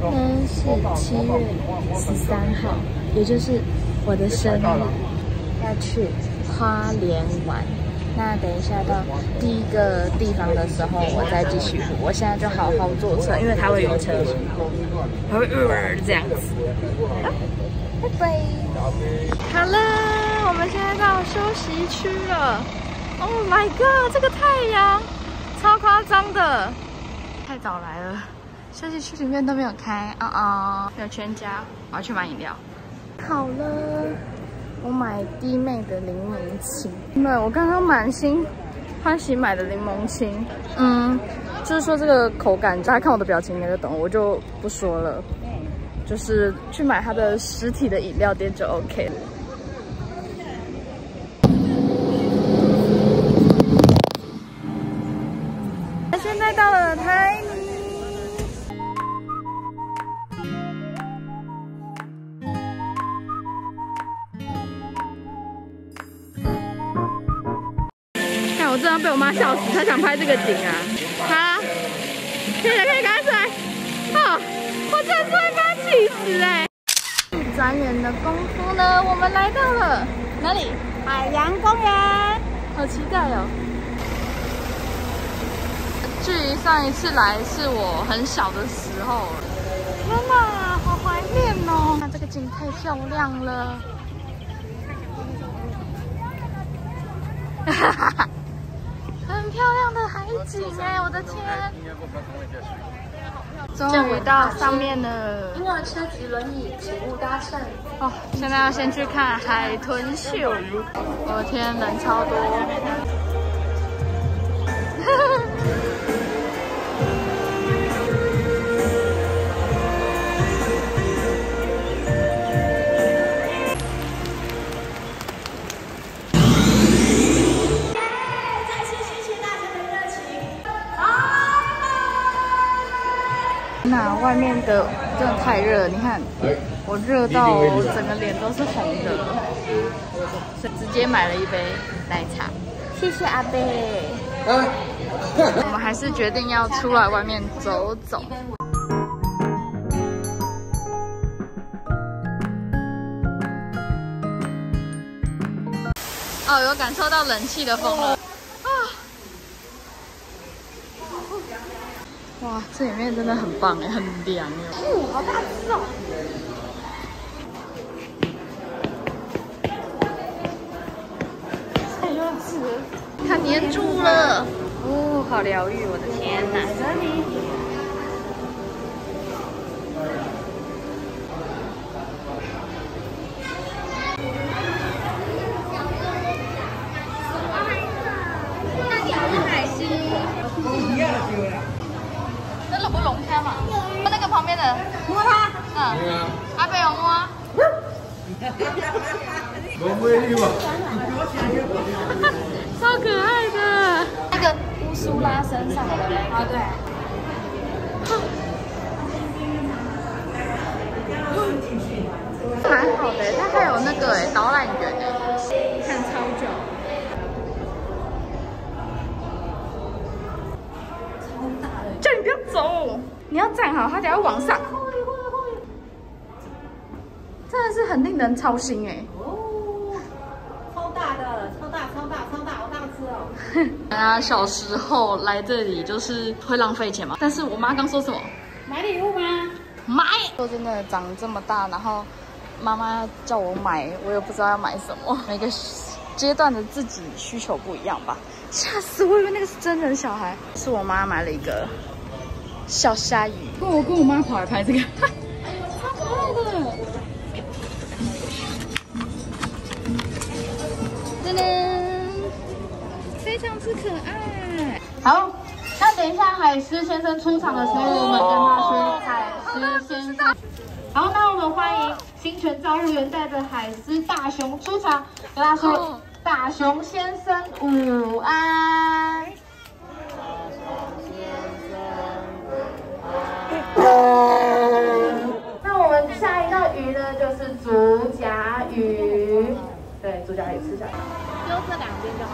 今天是七月十三号，也就是我的生日，要去花莲玩。那等一下到第一个地方的时候，我再继续录。我现在就好好坐车，因为它会有车，它会这样子。拜拜。好了，我们现在到休息区了。Oh my god，这个太阳超夸张的，太早来了。休息区里面都没有开啊啊！有全家，我要去买饮料。好了，我买弟妹的柠檬青。没有，我刚刚满心欢喜买的柠檬青。嗯，就是说这个口感，大家看我的表情应该就懂，我就不说了。就是去买它的实体的饮料店就 OK 了。我真的被我妈笑死，她想拍这个景啊！好，现在可以赶出来。好，我真是会发气死哎！一转眼的功夫呢，我们来到了哪里？海洋公园，好期待哦！距离上一次来是我很小的时候。天哪，好怀念哦！那这个景太漂亮了。哈哈哈。漂亮的海景哎，我的天！终于到上面了。婴儿车及轮椅，请勿搭乘。哦，现在要先去看海豚秀。我的天，人超多。的真的太热了，你看我热到我整个脸都是红的，直接买了一杯奶茶，谢谢阿贝。我们还是决定要出来外面走走。哦，有感受到冷气的风了。哇，这里面真的很棒哎，很凉哎。哦，好大只哦！太幼稚了，它粘住了。哦，好疗愈，我的天哪！这里。海星。不龙虾嘛？摸那个旁边的，摸它。嗯。阿贝有摸。哈超可爱的。那个乌苏拉身上的那个。啊，对。蛮好的，它还有那个哎导览员哎，看超久。叫你不要走，你要站好，它才会往上。真的是很令人操心哎。哦，超大的，超大，超大，超大，好大只哦。大 家小时候来这里就是会浪费钱嘛？但是我妈刚说什么？买礼物吗？买。说真的，长这么大，然后妈妈叫我买，我也不知道要买什么。每个阶段的自己需求不一样吧。吓死我，以为那个是真人小孩。是我妈买了一个。小鲨鱼，跟我跟我妈跑来拍这个，超可爱的，噔噔，非常之可爱。好，那等一下海狮先生出场的时候，我们跟他说海狮先生。好，那我们欢迎新泉造物园带着海狮大熊出场，跟他说大熊先生午安。那我们下一道鱼呢，就是竹夹鱼。自家也吃下来，丢这两边就好。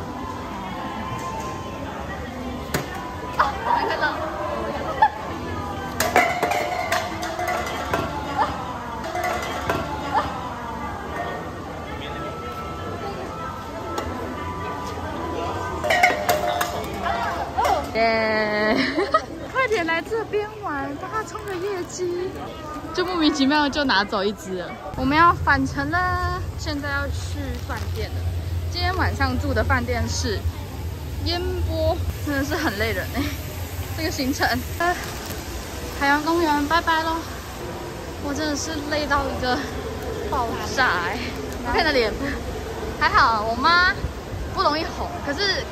啊，来看到。来这边玩，帮他冲个业绩，就莫名其妙就拿走一只。我们要返程了，现在要去饭店了。今天晚上住的饭店是烟波，真的是很累人哎。这个行程，海洋公园，拜拜喽！我真的是累到一个爆炸哎！看着脸，还好我妈不容易红，可是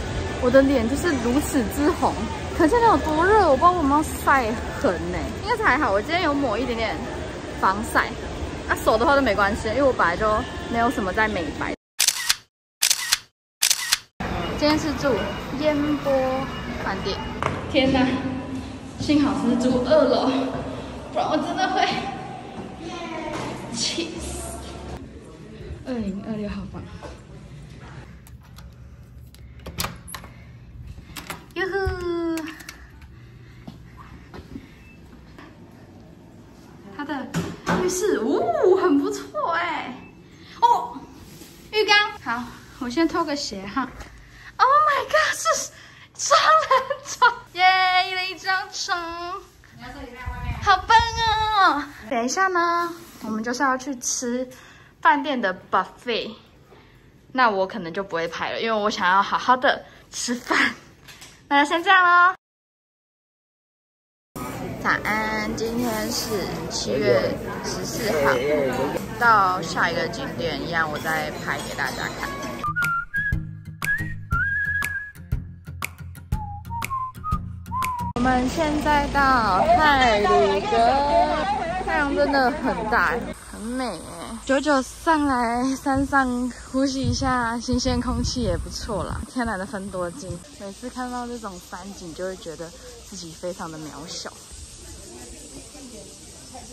我的脸就是如此之红。可现在有多热，我不知道我有没有晒痕呢。应该是还好，我今天有抹一点点防晒。那手的话都没关系，因为我本来就没有什么在美白。今天是住烟波饭店。天哪，幸好是住二楼，不然我真的会气死。二零二六号房。它的浴室，呜，很不错哎。哦，浴缸，好，我先脱个鞋哈。Oh my god，是双人床，耶，一人一张床，好棒哦。等一下呢，我们就是要去吃饭店的 buffet，那我可能就不会拍了，因为我想要好好的吃饭。那就先这样喽。早安，今天是七月十四号，到下一个景点一样，我再拍给大家看。我们现在到泰鲁阁，太阳真的很大，很美。久久上来山上呼吸一下新鲜空气也不错啦，天然的分多金。每次看到这种山景，就会觉得自己非常的渺小。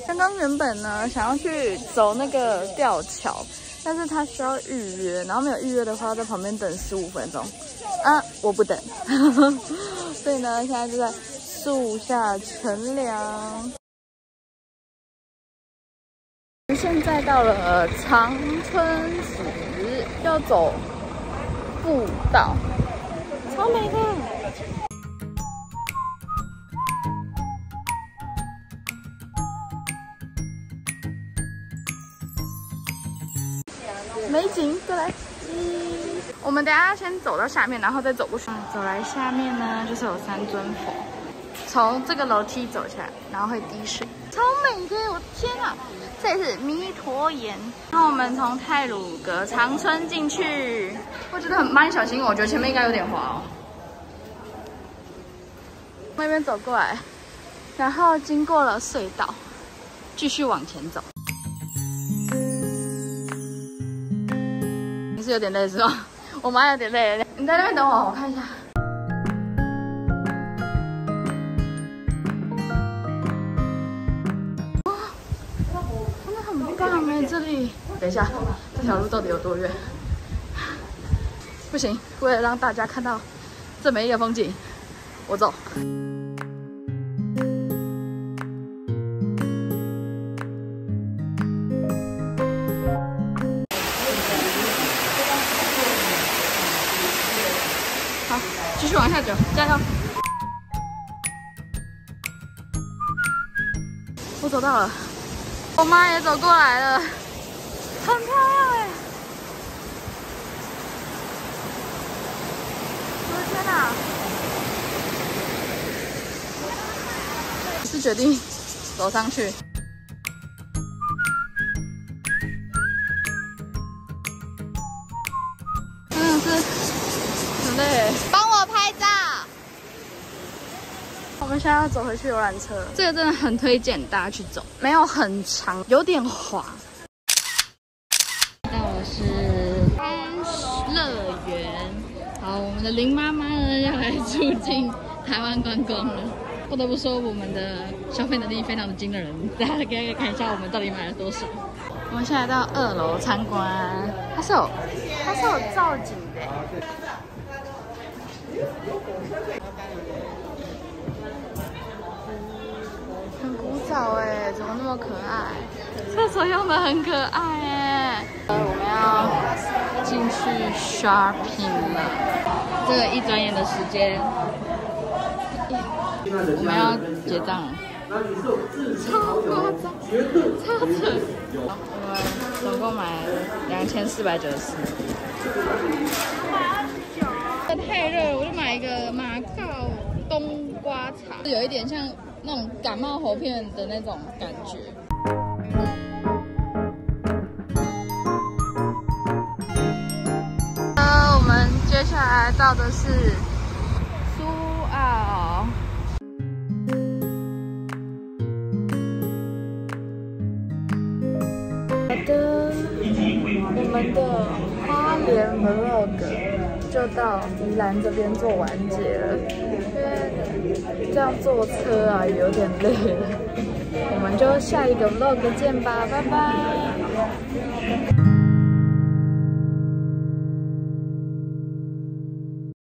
刚刚原本呢想要去走那个吊桥，但是它需要预约，然后没有预约的话，在旁边等十五分钟。啊，我不等，所以呢，现在就在树下乘凉。现在到了长春寺，要走步道，超美的。美景，过来。我们等下先走到下面，然后再走过去。走来下面呢，就是有三尊佛。从这个楼梯走下来，然后会滴水，超美的！我天啊！这里是弥陀岩。然后我们从泰鲁阁长春进去，我觉得很慢，小心，我觉得前面应该有点滑哦。那边走过来，然后经过了隧道，继续往前走。是有点累是吧？我妈有点累，你在那边等我，我看一下。哇，真的很棒哎这里，等一下，这条路到底有多远？不行，为了让大家看到这美丽的风景，我走。下走，加油！我走到了。我妈也走过来了，很漂亮哎！我的天哪！是决定走上去，们现在要走回去游览车，这个真的很推荐大家去走，没有很长，有点滑。那我是安乐园，好，我们的林妈妈呢要来促进台湾观光了。不得不说，我们的消费能力非常的惊人，大家可以看一下我们到底买了多少。我们现在到二楼参观，它是有它是有造景的。早哎，怎么那么可爱？厕所用的很可爱哎。呃，我们要进去 shopping 了。这个一转眼的时间，我们要结账了，超夸张，超扯！我们总共买两千四百九十四。太热了，我就买一个马告冬瓜茶，有一点像那种感冒喉片的那种感觉。呃，我们接下来到的是苏澳。好的，我们的花莲 vlog 就到宜兰这边做完结了，这样坐车啊有点累。了我们就下一个 vlog 见吧拜拜。